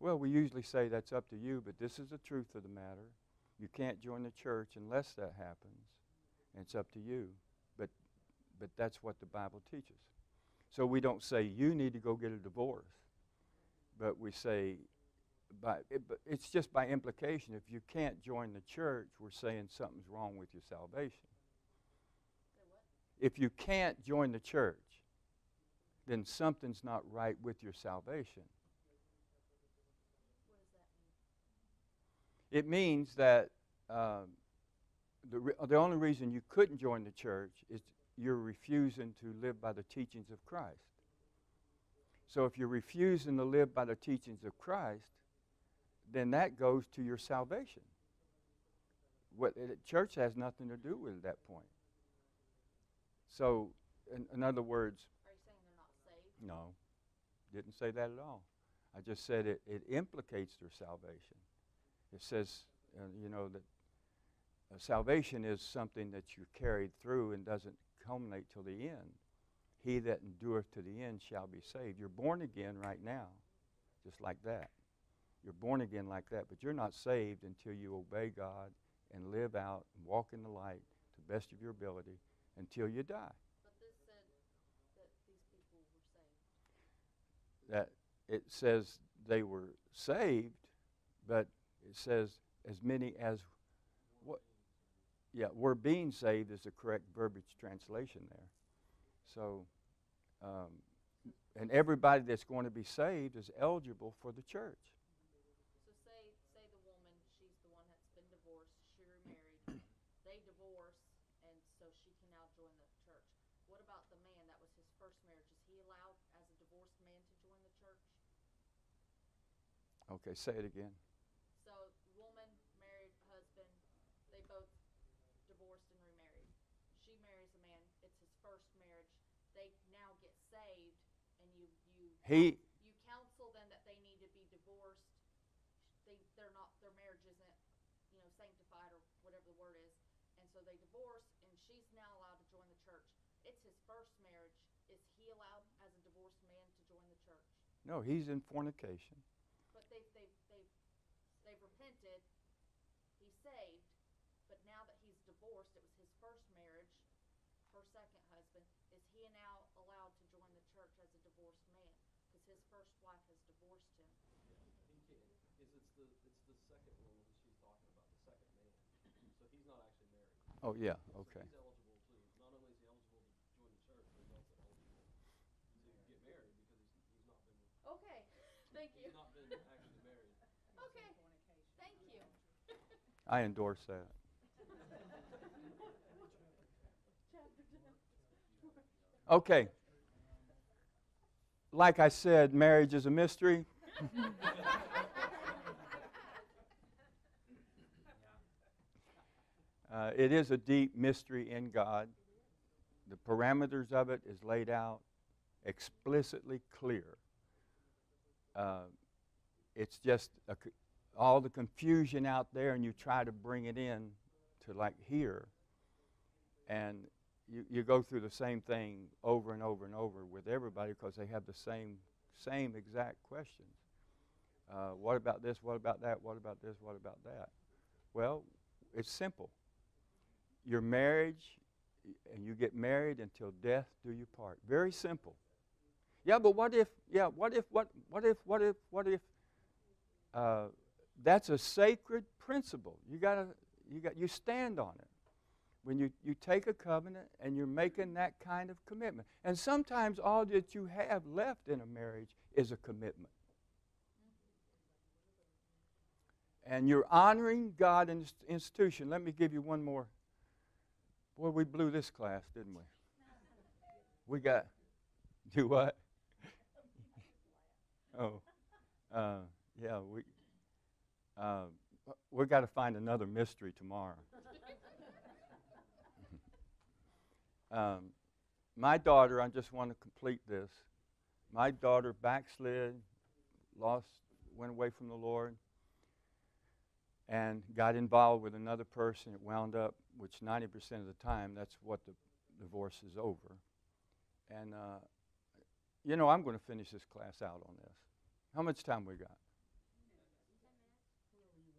Well, we usually say that's up to you, but this is the truth of the matter. You can't join the church unless that happens, and it's up to you. But, but that's what the Bible teaches. So we don't say you need to go get a divorce, but we say, by, it, but it's just by implication. If you can't join the church, we're saying something's wrong with your salvation. If you can't join the church, then something's not right with your salvation. What does that mean? It means that um, the, re- the only reason you couldn't join the church is you're refusing to live by the teachings of Christ. So if you're refusing to live by the teachings of Christ, then that goes to your salvation. What the church has nothing to do with at that point. So, in, in other words, Are you saying they're not saved? no, didn't say that at all. I just said it, it implicates their salvation. It says, uh, you know, that uh, salvation is something that you carried through and doesn't culminate till the end. He that endureth to the end shall be saved. You're born again right now, just like that. You're born again like that, but you're not saved until you obey God and live out and walk in the light to the best of your ability until you die. But that these people were saved. that it says they were saved, but it says as many as what yeah, were being saved is the correct verbiage translation there. So um, and everybody that's going to be saved is eligible for the church. So say, say the woman, she's the one that's been divorced, she remarried, <coughs> they divorce, and so she can now join the church. What about the man that was his first marriage? Is he allowed as a divorced man to join the church? Okay, say it again. So woman, married husband, they both divorced and remarried. She marries a man, it's his first marriage. They now get saved, and you you He you counsel them that they need to be divorced. They they're not their marriage isn't you know sanctified or whatever the word is, and so they divorce, and she's now allowed to join the church. It's his first marriage. Is he allowed as a divorced man to join the church? no, he's in fornication. But they've they've they've they've repented. He's saved, but now that he's divorced, it was his first marriage, her second husband. Is he now allowed to join the church as a divorced man? Because his first wife has divorced him. He can. Is the it's the it's the second one that she's talking about, the second man. So he's not actually married. Oh, yeah, So okay. He's eligible too. Not only is he eligible to join the church, but he's also eligible to get married because he's, he's not been Okay, thank you. he's not been actually married. Okay, thank you. I endorse that. <laughs> Okay. Like I said, marriage is a mystery. <laughs> Uh, it is a deep mystery in God. The parameters of it is laid out explicitly clear. Uh, it's just a all the confusion out there, and you try to bring it in to like here, and you, you go through the same thing over and over and over with everybody because they have the same same exact questions. Uh, what about this? What about that? What about this? What about that? Well, it's simple. Your marriage, and you get married until death do you part. Very simple. Yeah, but what if? Yeah, what if? What? What if? What if? What if? Uh, that's a sacred principle. You gotta, you got, you stand on it when you, you take a covenant and you're making that kind of commitment. And sometimes all that you have left in a marriage is a commitment. And you're honoring God and His institution. Let me give you one more. Boy, we blew this class, didn't we? We got, do what? <laughs> oh, uh, yeah, we, uh, we got to find another mystery tomorrow. <laughs> um, my daughter, I just want to complete this. My daughter backslid, lost, went away from the Lord, and got involved with another person. It wound up, which 90% of the time, that's what the divorce is over. And, uh, you know, I'm going to finish this class out on this. How much time we got?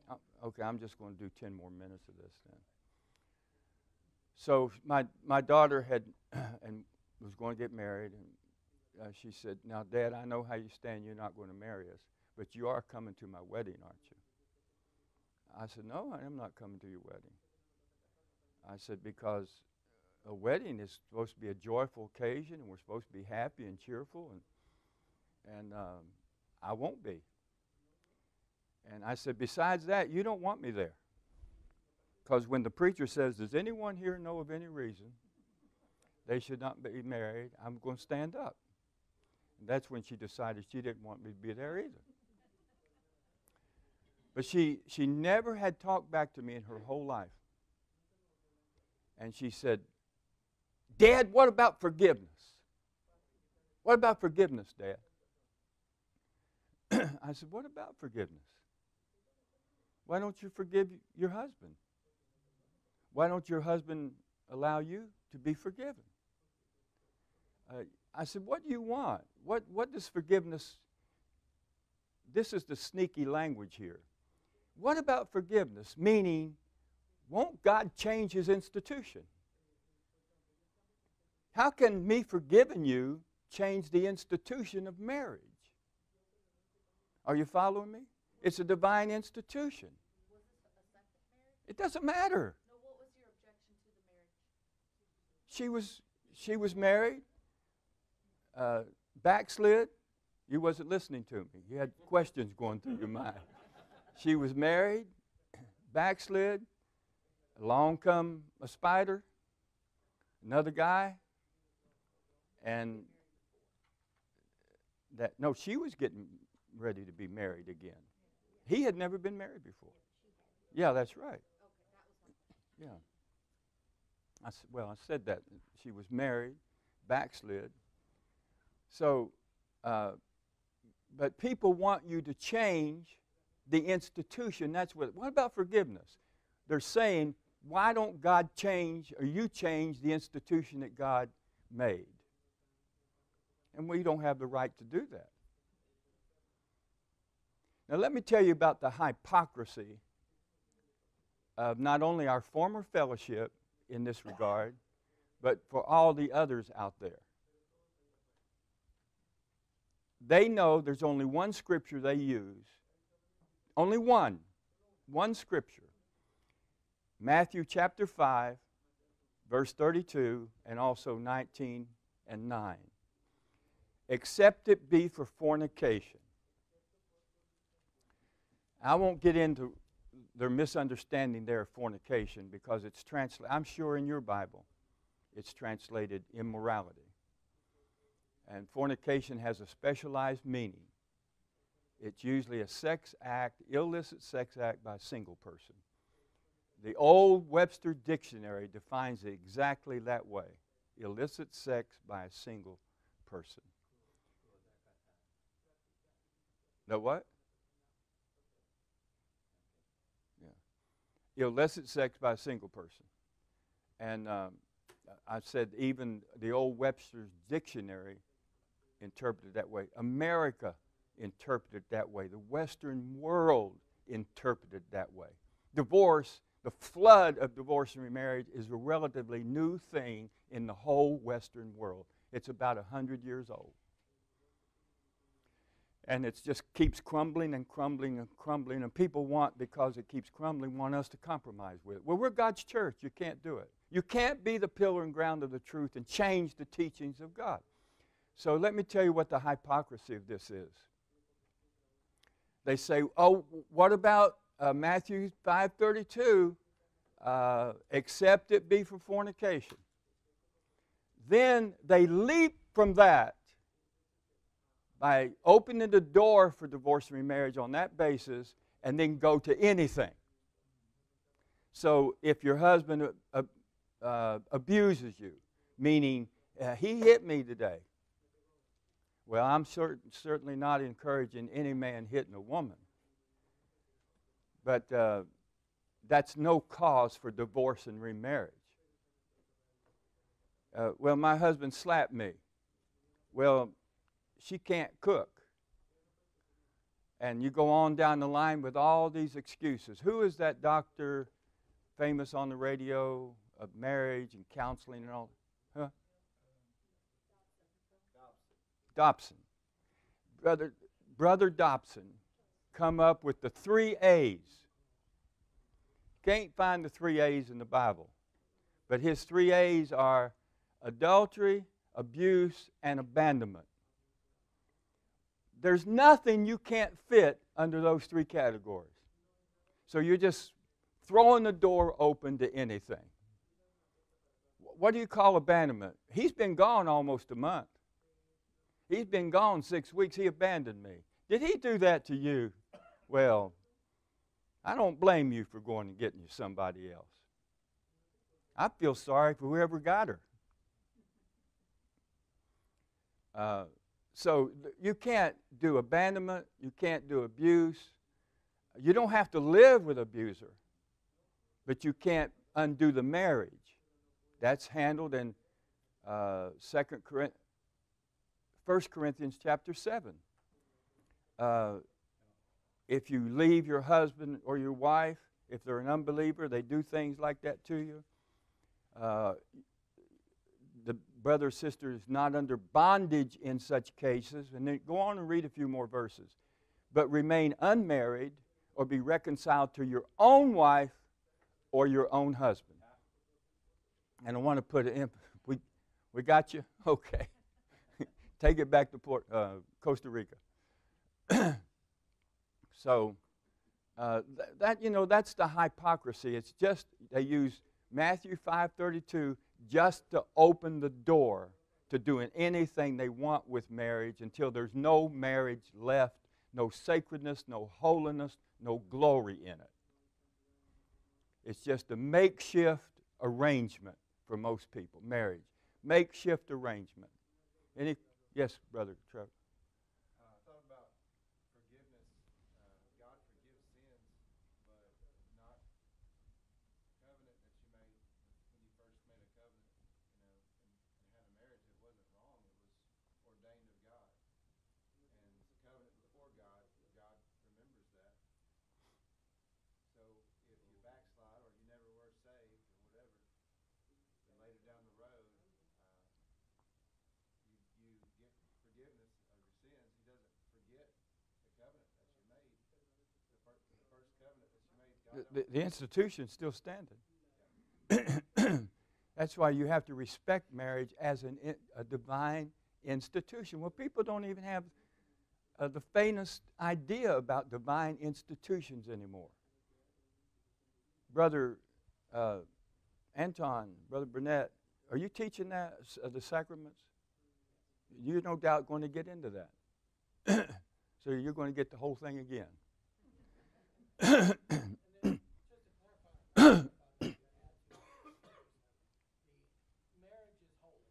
Uh, okay, I'm just going to do 10 more minutes of this then. So my, my daughter had <clears throat> and was going to get married, and uh, she said, "Now, Dad, I know how you stand. You're not going to marry us, but you are coming to my wedding, aren't you?" I said, "No, I am not coming to your wedding." I said, "Because a wedding is supposed to be a joyful occasion, and we're supposed to be happy and cheerful, and and um, I won't be." And I said, besides that, you don't want me there. Because when the preacher says, Does anyone here know of any reason they should not be married? I'm going to stand up. And that's when she decided she didn't want me to be there either. But she, she never had talked back to me in her whole life. And she said, Dad, what about forgiveness? What about forgiveness, Dad? <clears throat> I said, What about forgiveness? Why don't you forgive your husband? Why don't your husband allow you to be forgiven? Uh, I said, What do you want? What, what does forgiveness? This is the sneaky language here. What about forgiveness? Meaning, won't God change his institution? How can me forgiving you change the institution of marriage? Are you following me? It's a divine institution. It doesn't matter. No, what was your objection to the marriage? She was she was married, uh, backslid. You wasn't listening to me. You had questions going through your mind. She was married, <clears throat> backslid. Along come a spider, another guy, and that no, she was getting ready to be married again. He had never been married before. Yeah, that's right. Yeah. I well, I said that she was married, backslid. So, uh, but people want you to change the institution. That's what. What about forgiveness? They're saying, why don't God change or you change the institution that God made? And we don't have the right to do that. Now, let me tell you about the hypocrisy of not only our former fellowship in this regard, but for all the others out there. They know there's only one scripture they use only one, one scripture. Matthew chapter 5, verse 32, and also 19 and 9. Except it be for fornication. I won't get into their misunderstanding of fornication because it's translated, I'm sure in your Bible, it's translated immorality. And fornication has a specialized meaning. It's usually a sex act, illicit sex act by a single person. The old Webster Dictionary defines it exactly that way illicit sex by a single person. The what? Yeah. Illicit sex by a single person. And um, I said even the old Webster's Dictionary interpreted that way. America interpreted that way. The Western world interpreted that way. Divorce, the flood of divorce and remarriage, is a relatively new thing in the whole Western world. It's about 100 years old. And it just keeps crumbling and crumbling and crumbling. And people want, because it keeps crumbling, want us to compromise with it. Well, we're God's church. You can't do it. You can't be the pillar and ground of the truth and change the teachings of God. So let me tell you what the hypocrisy of this is. They say, "Oh, what about uh, Matthew 5:32? Uh, except it be for fornication." Then they leap from that by opening the door for divorce and remarriage on that basis, and then go to anything. So if your husband uh, uh, abuses you, meaning uh, he hit me today, well, I'm cer- certainly not encouraging any man hitting a woman. But uh, that's no cause for divorce and remarriage. Uh, well, my husband slapped me. Well, she can't cook. And you go on down the line with all these excuses. Who is that doctor famous on the radio of marriage and counseling and all? Huh? Dobson. Brother, Brother Dobson come up with the three A's. Can't find the three A's in the Bible. But his three A's are adultery, abuse, and abandonment. There's nothing you can't fit under those three categories. So you're just throwing the door open to anything. What do you call abandonment? He's been gone almost a month. He's been gone six weeks. He abandoned me. Did he do that to you? Well, I don't blame you for going and getting you somebody else. I feel sorry for whoever got her. Uh, so you can't do abandonment, you can't do abuse. You don't have to live with abuser, but you can't undo the marriage. That's handled in uh, Second 1 Corinthians chapter 7. Uh, if you leave your husband or your wife, if they're an unbeliever, they do things like that to you. Uh, brother sister is not under bondage in such cases. And then go on and read a few more verses. But remain unmarried or be reconciled to your own wife or your own husband. And I want to put it in. We, we got you? <laughs> Okay. <laughs> Take it back to Port, uh, Costa Rica. <clears throat> so, uh, th- that, you know, that's the hypocrisy. It's just, they use Matthew 5.32 just to open the door to doing anything they want with marriage until there's no marriage left, no sacredness, no holiness, no glory in it. It's just a makeshift arrangement for most people, marriage. Makeshift arrangement. Any, yes, Brother Trevor. Uh, I thought about forgiveness. Uh, God forgives sins, but not covenant that you made when you first made a covenant, you know, and, and had a marriage. It wasn't wrong. It was ordained of God. And the covenant before God, God remembers that. So if you backslide or you never were saved or whatever, then later down the road, uh, you, you get forgiveness or The, the, institution's still standing. <clears throat> That's why you have to respect marriage as an, a divine institution. Well, people don't even have uh, the faintest idea about divine institutions anymore. Brother uh, Anton, Brother Burnett, are you teaching that, uh, the sacraments? You're no doubt going to get into that. <clears throat> so you're going to get the whole thing again. <clears throat> marriage is holy.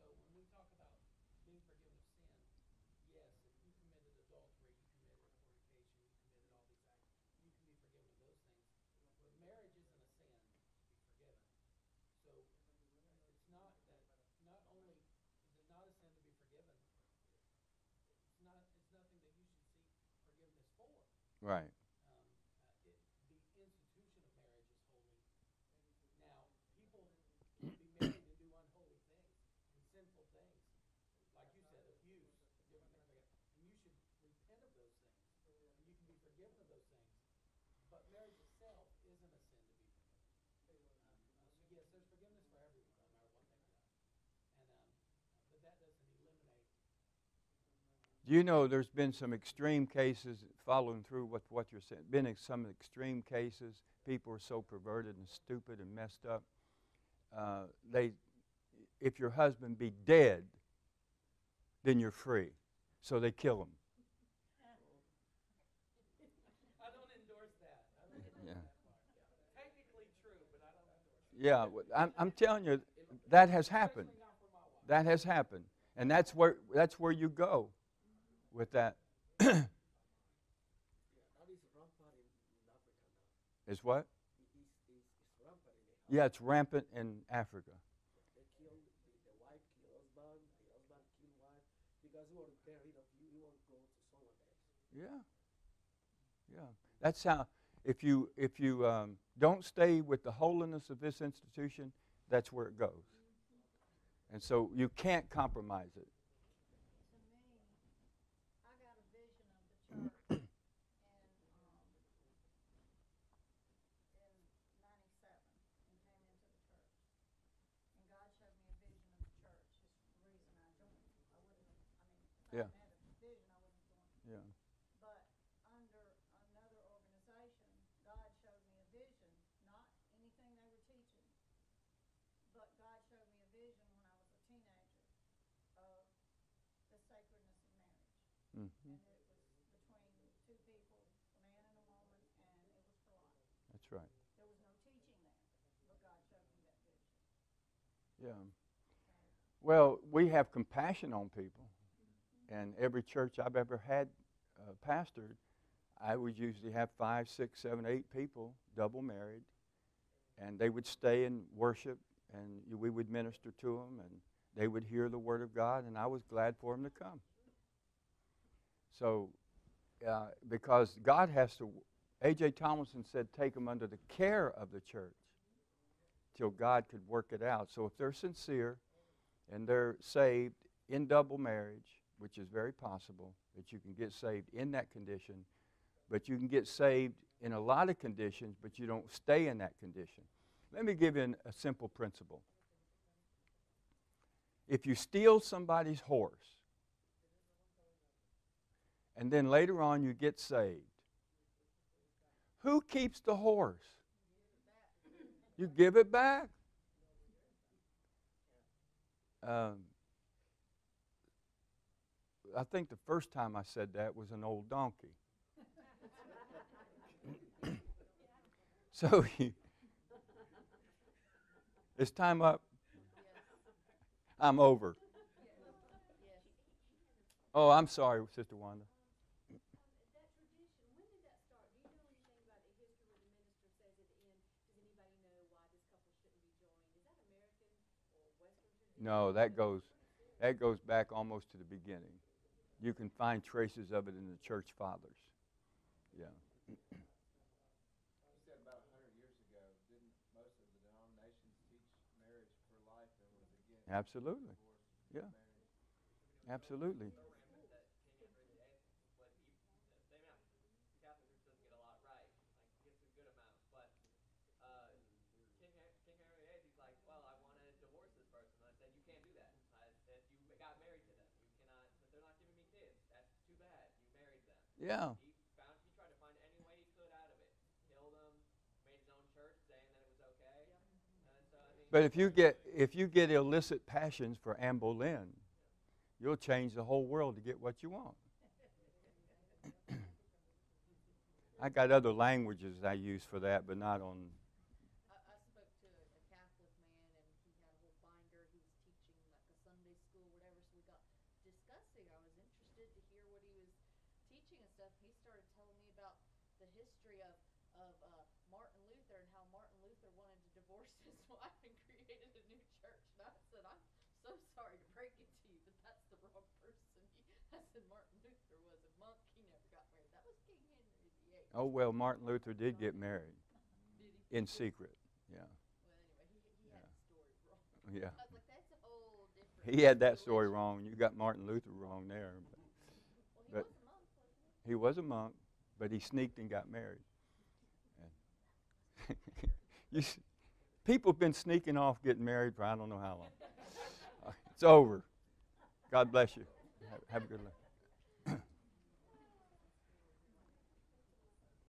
So when we talk about being forgiven of sin, yes, if you committed adultery, you committed fornication, you committed all these acts, you can be forgiven of those things. But marriage isn't a sin to be forgiven. So it's not that, not only is it not a sin to be forgiven, it's not, it's nothing that you should seek forgiveness for. Right. Um, the institution of marriage is holy. Now, people can be married and do unholy things and sinful things, like you said, abuse, different things like that. And you should repent of those things, and you can be forgiven of those things. But marriage itself isn't a sin to be forgiven. Um, uh, so yes, there's forgiveness for everyone, no matter what they've done. And um, uh, but that doesn't eliminate. Do you know there's been some extreme cases following through with what you're saying? Been ex- some extreme cases. People are so perverted and stupid and messed up. Uh, they, if your husband be dead, then you're free. So they kill him. I don't endorse that. I don't endorse Yeah. that part. Technically true, but I don't endorse it. Yeah, I'm, I'm telling you, that has happened. Especially not for my wife. That has happened, and that's where that's where you go with that. That is rampant in, in Africa now. Is what? Yeah, it's rampant in Africa. They kill the, the wife, kill husband, the husband kill wife because he want to get rid of you. He want to go to someone else. Yeah. Yeah. That's how if you if you um, don't stay with the holiness of this institution, that's where it goes. And so you can't compromise it. To me, I got a vision of the church and, um, in ninety-seven and came into the church. And God showed me a vision of the church, it's the reason I joined. I wouldn't, I mean, if I Yeah. hadn't had a vision, I wouldn't have joined. Yeah. But under another organization, God showed me a vision, not anything they were teaching. But God showed me a vision when I was a teenager of the sacredness of marriage. hmm And it was between two people, a man and a woman, and it was for life. That's right. There was no teaching there, but God showed me that vision. Yeah. Well, we have compassion on people, and every church I've ever had uh, pastored, I would usually have five, six, seven, eight people, double married, and they would stay and worship, and we would minister to them, and they would hear the word of God, and I was glad for them to come. So, uh, because God has to, A.J. Tomlinson said, take them under the care of the church till God could work it out. So if they're sincere and they're saved in double marriage, which is very possible that you can get saved in that condition, but you can get saved in a lot of conditions, but you don't stay in that condition. Let me give you a simple principle. If you steal somebody's horse, and then later on you get saved, who keeps the horse? You give it back. Um, I think the first time I said that was an old donkey. <coughs> so you, it's time up. I'm over. Oh, I'm sorry, Sister Wanda. That tradition, when did that start? Do you know anything about the history where the minister says at the end, does anybody know why this couple shouldn't be joined? Is that American or Western tradition? No, that goes that goes back almost to the beginning. You can find traces of it in the church fathers. Yeah. Absolutely. Yeah. about a hundred years ago, didn't most of the denominations teach marriage for life and was against Absolutely. divorce, Yeah. marriage? Absolutely. so rampant that Kenya really, eh, what he, the amount, the Catholic Church doesn't get a lot of Yeah. He found he tried to find any way he could out of it. Killed him, made his own church saying that it was okay. And so, I mean, But if you get if you get illicit passions for Anne Boleyn, you'll change the whole world to get what you want. <coughs> I got other languages I use for that, but not on. I, I spoke to a, a Catholic man, and he had a whole binder. He was teaching like a Sunday school, whatever. So we got discussing. I was interested to hear what he was teaching and stuff. He started telling me about the history of of uh, Martin Luther and how Martin Luther wanted to divorce his wife and created a new church. And I said, I'm so sorry to break it to you, but that's the wrong person. He, I said Martin Luther was a monk. He never got married. That was King Henry VIII. Oh well, Martin Luther did get married Did in secret. Yeah, Well, anyway, he, Yeah. the story wrong. yeah. Like, that's a whole different. He had that story wrong. You got Martin Luther wrong there. But Well, but- he was a monk, wasn't he? was a monk, but he sneaked and got married. And <laughs> you, s- people have been sneaking off getting married for I don't know how long. <laughs> It's over. God bless you. Have, have a good life.